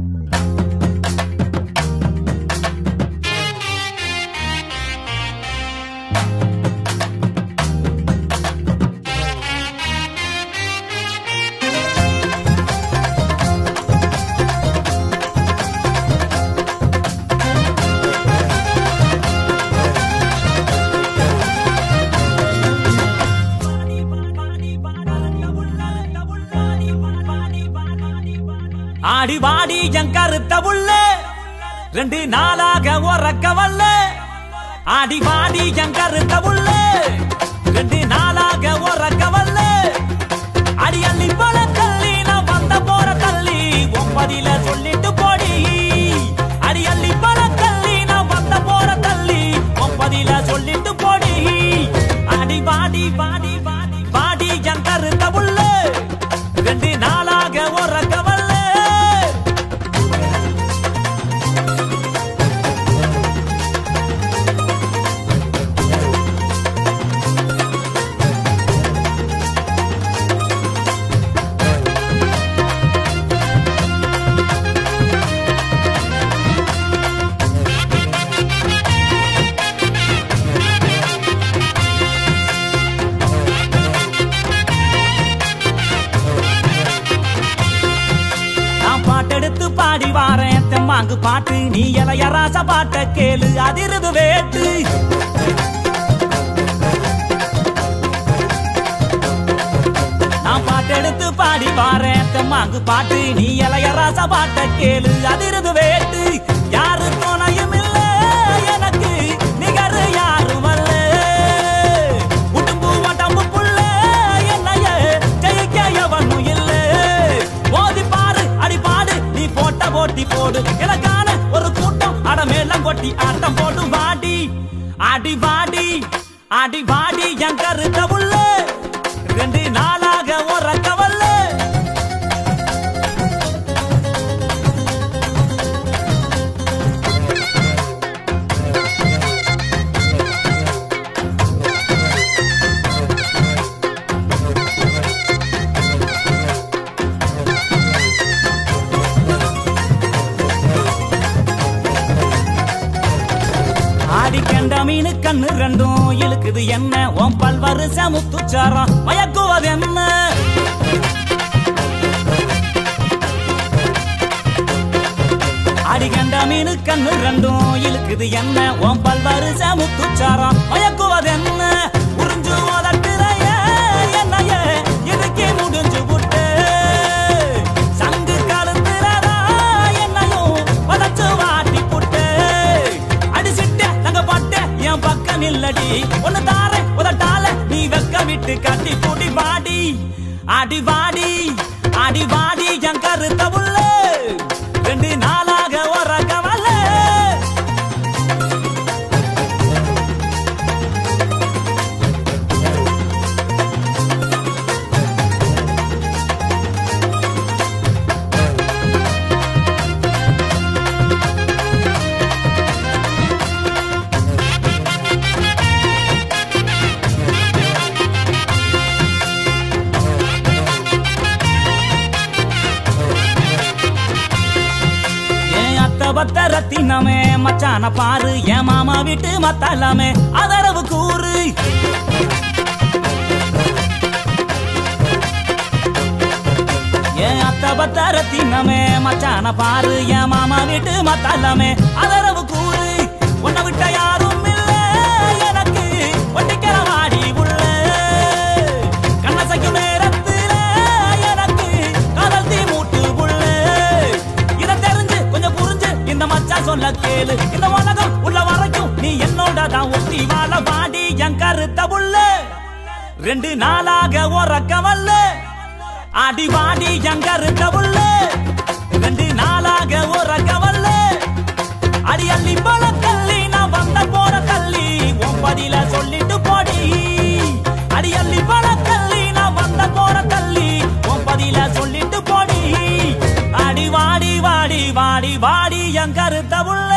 Mm-hmm. ஆடி வாடி என் கருத்த உள்ள. ரெண்டு நாளாக உறக்க வல்ல. ஆடி வாடி என் கருத்த உள்ள. ரெண்டு நாளாக பாங்கு பாட்டு நீ இளையராச பாட்ட கேளு அதிருது வேட்டு. நான் பாட்டெடுத்து பாடி வாரேன் மாங்கு பாட்டு நீ இளையராச பாட்ட கேளு அதிருது வேட்டு. யாருக்கும் அட கொட்டி ஆட்டம் போடு வாடி. அடி வாடி அடி வாடி என் கருத்த உள்ள. ரெண்டு நாள் கண்ட மீனு கண்ணு ரெண்டும் இழுக்குது என்ன? உன் பல்வாறு சமுத்துச்சாரம் மயக்குவது என்ன? ஆடி கண்ட மீனு கண்ணு ரெண்டும் இழுக்குது என்ன? உன் பல்வாறு சமுத்துச்சாரம் மயக்குவது என்ன? உறிஞ்சு ஓதட்ட ஒன்னு தாரேன் உதட்டால நீ வெக்க விட்டு கட்டி கூடி வாடி. அடி வாடி அடி வாடி என் கருத்த உள்ள. பத்த ரத்தினமே மச்சான பாரு என் மாமா வீட்டு மத்தாலாமே அதரவு கூறு. என் அத்த பத்த ரத்தினமே மச்சான பாரு என் மாமா வீட்டு மத்தாலாமே அதரவு கூறு. உன்னை விட்ட யாரும் கேளு. இந்த உலகம் உள்ள வரைக்கும் நீ என்னோட தான் ஒத்தி வாழ வாடி. என் கருத்த புள்ள ரெண்டு நாளாக உறக்க வல்ல. அடி வாடி என் கருத்த புள்ள ரெண்டு நாளாக உறக்க வல்ல. அடி அள்ளி போல தள்ளி நான் வந்த போற தள்ளி. ஒன்பதில சொல்லிட்டு போடி. அடி அள்ளி போல தள்ளி நான் வந்த போற தள்ளி. ஒன்பதில சொல்லிட்டு போடி. அடி வாடி வாடி வாடி வாடி. என் கருத்த உள்ள